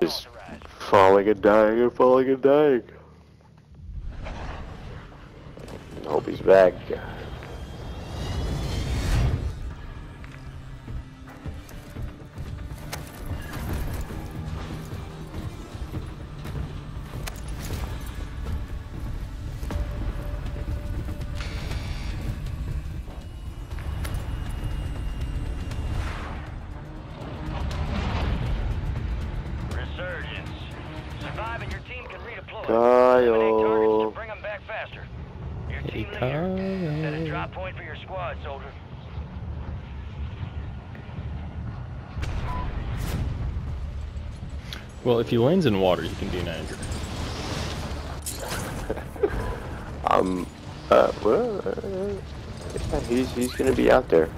Just falling and dying and falling and dying. Hope he's back. Your Hey, team leader. Set a drop point for your squad, soldier. Well, if he lands in water, he can be an anchor. Um, uh, well, uh, he's, he's gonna be out there.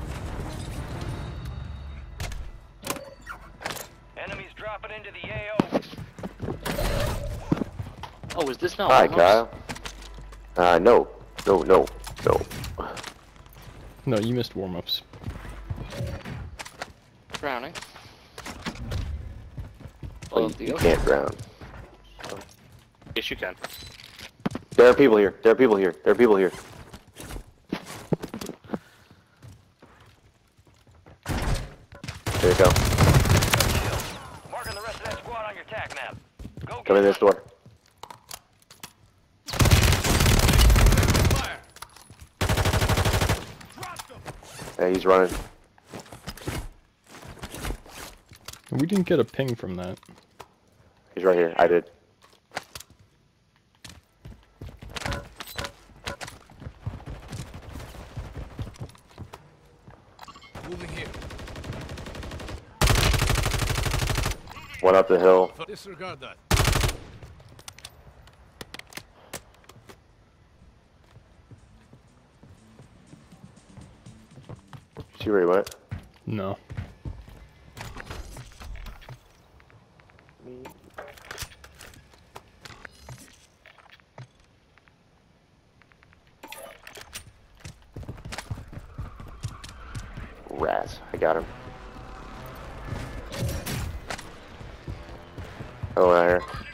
Enemies dropping into the AO. Oh, is this not Hi, warm-ups? Kyle. Uh, no. No, no, no. No, you missed warm-ups. Drowning. Oh, Well, you, you can't drown. Yes, you can. There are people here. There are people here. There are people here. There you go. Marking the rest of that squad on your tac map. Go Come in this door. Yeah, he's running. We didn't get a ping from that. He's right here. I did. Moving here. One up the hill. Disregard that. He went? No. Raz. I got him. Oh, right here.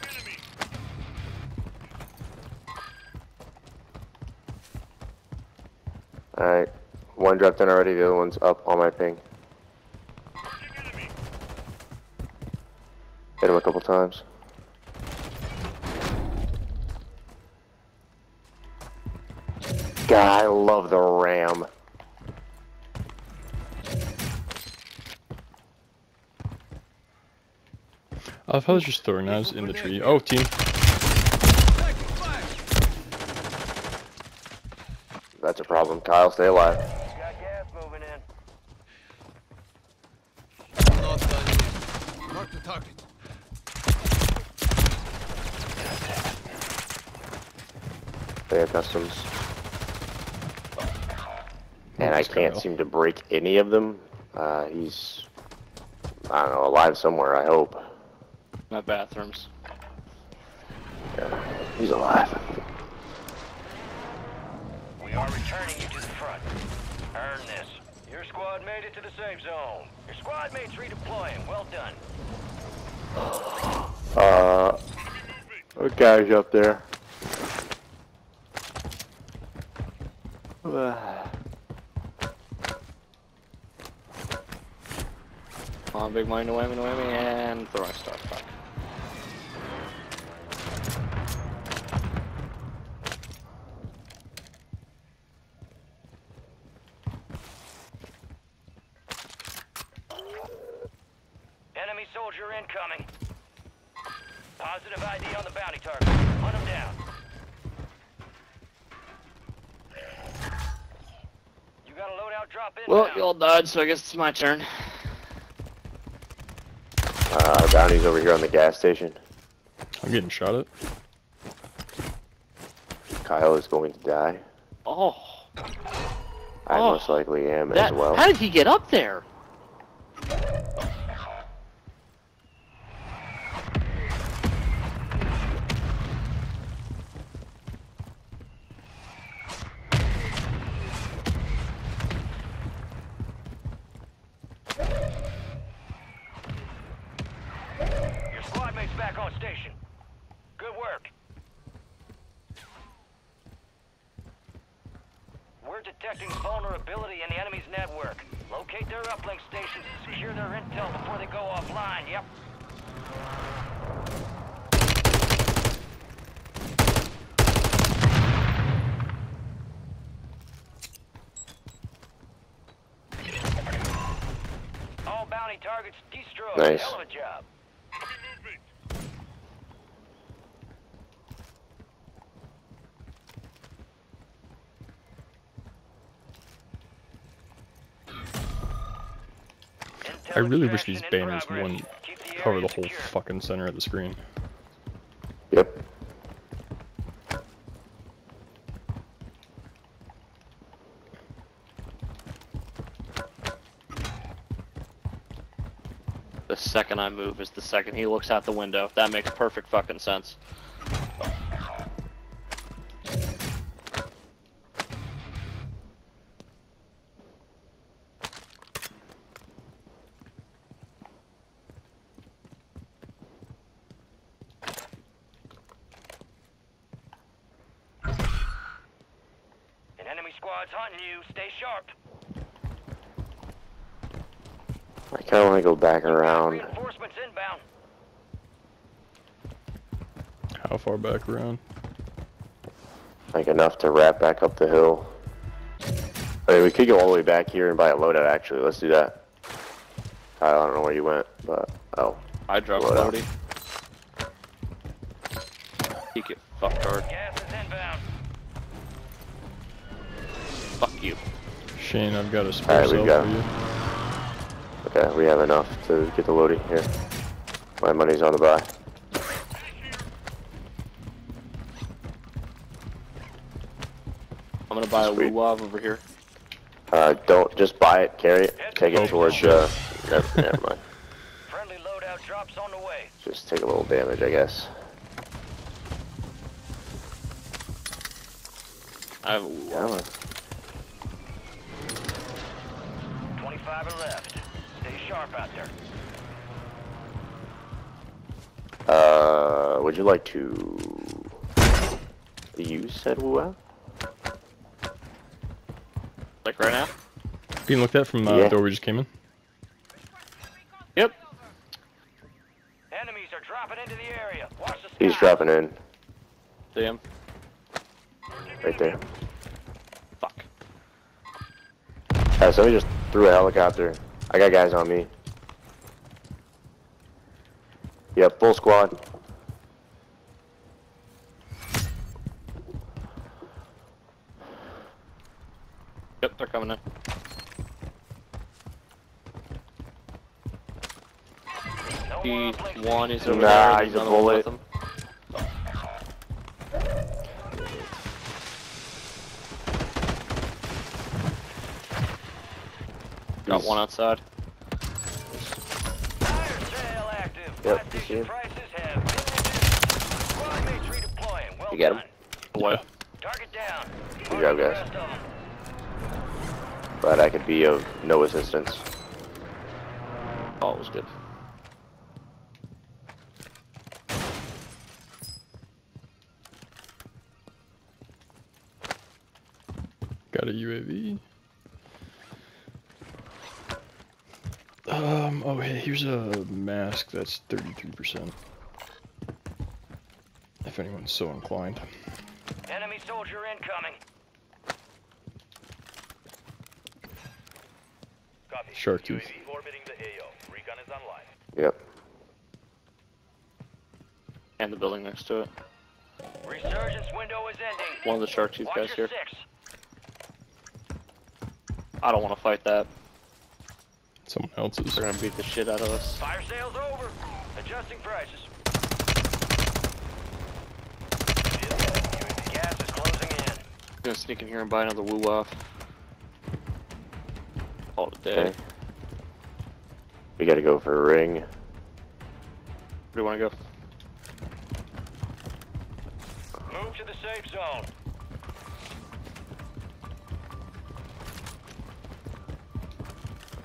Dropped in already, the other one's up on my ping. Hit him a couple times. God, I love the ram. Oh, if I was just throwing knives in the tree. Oh, team. That's a problem. Kyle, stay alive. Got gas moving in. Not done yet. Mark the target. They have customs. And I Let's can't seem to break any of them. Uh, he's, I don't know, alive somewhere, I hope. My bathrooms. Yeah, he's alive. We are returning you to the front. Earn this. Your squad made it to the safe zone. Your squad mates redeploying. Well done. Uh, what guy's up there? on, big money, no whammy, no whammy, and throwing star. Fuck. Enemy soldier incoming. Positive ID on the bounty target. Hunt him down. You got a loadout drop in Well, you all died, so I guess it's my turn. Uh, Bounty's over here on the gas station. I'm getting shot at. Kyle is going to die. Oh, I Oh, most likely am that, as well. how did he get up there? On station. Good work. We're detecting vulnerability in the enemy's network. Locate their uplink stations and secure their intel before they go offline. Yep. All bounty targets destroyed. Nice. Hell of a job. I really wish these banners wouldn't the cover area the whole fucking center of the screen. Yep. The second I move is the second he looks out the window. That makes perfect fucking sense. An squad's hunting you. Stay sharp. I kind of want to go back around. Reinforcements inbound. How far back around? Like enough to wrap back up the hill. I mean, we could go all the way back here and buy a loadout. Actually, let's do that. Kyle, I don't know where you went, but oh, I dropped Load up. Lodi. He get fucked hard. Fuck you. Shane, I've got a spare Alright, we cell got for you. okay, we have enough to get the loading here. My money's on the buy. I'm gonna buy a Sweet. Luwav over here. Uh, don't just buy it, carry it, take Oh, it towards. shit. Uh, never, never mind. Friendly loadout drops on the way. Just take a little damage, I guess. I have a Yeah, Luwav. man. 25 are left. Stay sharp out there. Uh, would you like to You said Wuha? Like right now? Being looked at from uh, Yeah. the door we just came in. Yep. Enemies are dropping into the area. Watch the He's dropping in Damn. right there. Fuck. Uh, somebody just threw a helicopter. I got guys on me. Yep, full squad. Yep, they're coming in. He, one is over Nah, there. he's there's a bullet. Got He's- one outside. Fire sale active. Yep, Buy you see him? prices have been reduced. Squad mates redeploying. Well You get him? What? Target down. Good job, guys. rest of 'em. But I could be of no assistance. Oh, it was good. Got a UAV. Um, oh hey, here's a mask that's 33%. If anyone's so inclined. Enemy soldier incoming. Copy. Shark tooth. Orbiting the AO. Recon is online. Yep. And the building next to it. Resurgence window is ending. One of the shark tooth Watch guys your here. six. I don't want to fight that. Someone else's. They're gonna beat the shit out of us. Fire sales over. Adjusting prices. UAV gas is closing in. Gonna sneak in here and buy another woo off. All it day. Okay. We gotta go for a ring. Where do you want to go? Move to the safe zone.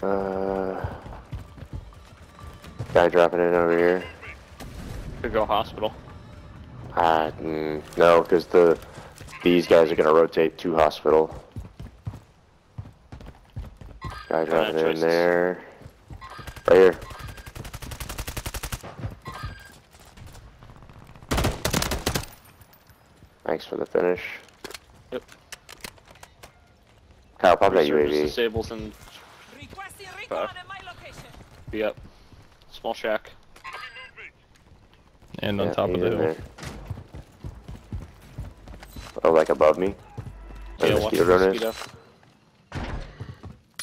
Uh, guy dropping in over here. Could go hospital. Ah, mm, no, because the these guys are gonna rotate to hospital. Guy driving in there. Right here. Thanks for the finish. Yep. Kyle, pop that UAV. disables and Requesting Five. recon at my location. be up. Small shack. And on Yeah, top of he's the hill. there. Oh, like above me? Where Yeah, the watch mosquito the drone is?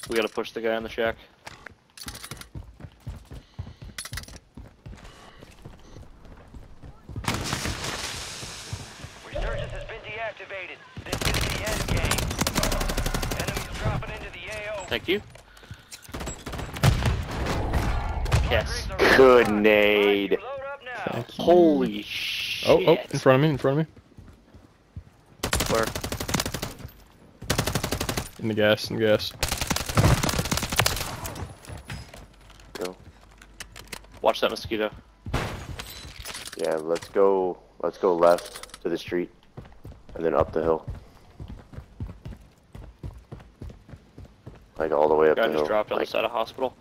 We gotta push the guy in the shack. Resurgence has been deactivated. This is the end game. Enemies dropping into the AO. Thank you. Yes. Good nade. Load up now. Thank you. Holy shit. Oh, oh, in front of me, in front of me. Where? In the gas, in the gas. Go. Watch that mosquito. Yeah, let's go. Let's go left to the street, and then up the hill. Like all the way up Guy the just dropped on the side of hospital.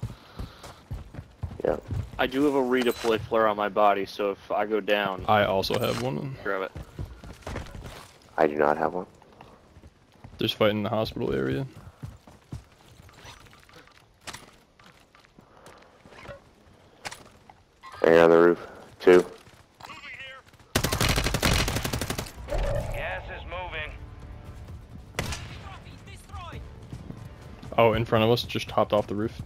Yeah. I do have a redeploy flare on my body, so if I go down, I also have one. grab it. I do not have one. Just fighting in the hospital area. Hang on the roof. Two. Gas is moving. Trophy destroyed. Oh, in front of us, just hopped off the roof.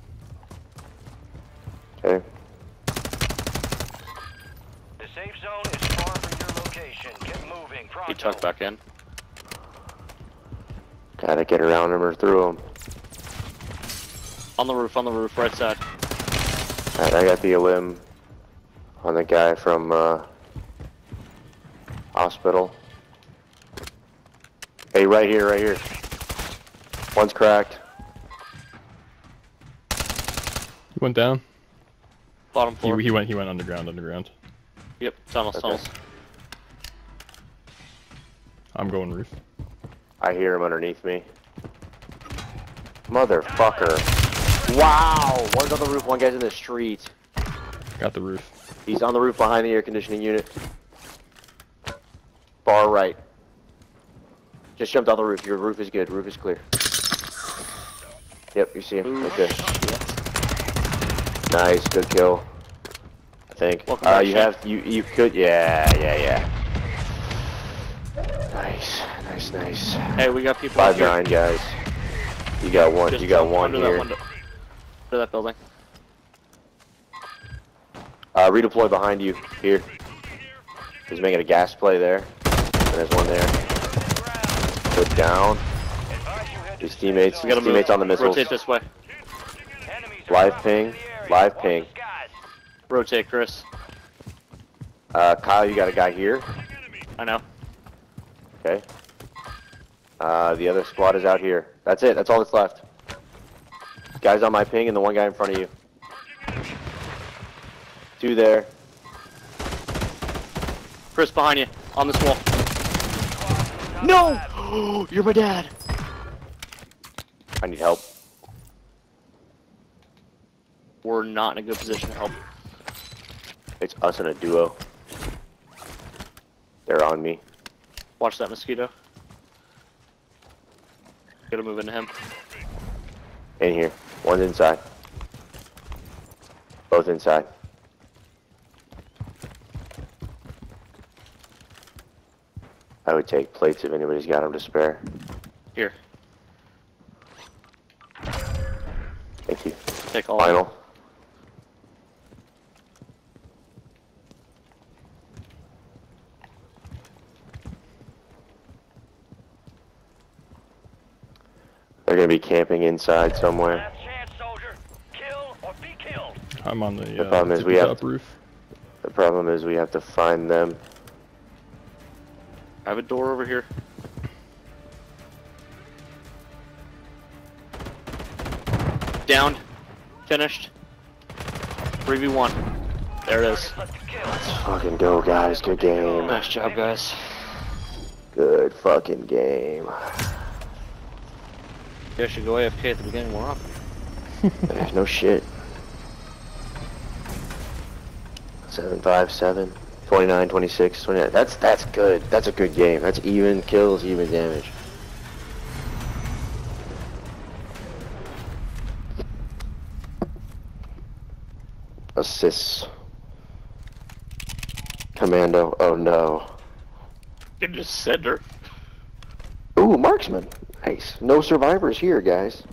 Okay. The safe zone is far from your location. Get moving. Pronto. He tucked back in. Gotta get around him or through him. On the roof, on the roof, right side. Alright, I got the limb on the guy from uh, hospital. Hey, right here, right here. One's cracked. He went down. Bottom He, floor. he went he went underground, underground. Yep, tunnels, Okay. tunnels. I'm going roof. I hear him underneath me. Motherfucker. Wow! One's on the roof, one guy's in the street. Got the roof. He's on the roof behind the air conditioning unit. Far right. Just jumped on the roof. Your roof is good. Roof is clear. Yep, you see him. Okay. Nice, good kill. I think. Welcome uh, you have you you could yeah yeah yeah. Nice, nice. Hey, we got people Five nine guys. You got one. Just you got one under here. That window. Under that building. Uh, redeploy behind you. Here. He's making a gas play there. And there's one there. Put down. Advise you head to His teammates. zone. We gotta His move. teammates on the missiles. Rotate this way. Live ping, into the area. live ping. Rotate, Chris. Uh, Kyle, you got a guy here. I know. Okay. Uh, the other squad is out here. That's it. That's all that's left. Guys on my ping and the one guy in front of you. Two there. Chris, behind you. On this wall. No! You're my dad. I need help. We're not in a good position to help. It's us in a duo. They're on me. Watch that mosquito. Gotta move into him. In here. One's inside. Both inside. I would take plates if anybody's got them to spare. Here. Thank you. Take all. Final. They're gonna be camping inside somewhere. Last chance, soldier. Kill or be killed. I'm on the, The uh, problem is we have- top roof. The problem is we have to find them. I have a door over here. Down. Finished. 3v1. There it is. Let's fucking go, guys. Good game. Nice job, guys. Good fucking game. You guys should go AFK at the beginning more often. There's no shit. 757, 29, 26, 29. That's that's good. That's a good game. That's even kills, even damage. Assists. Commando. Oh no. You just send her. Ooh, marksman. Nice. No survivors here, guys.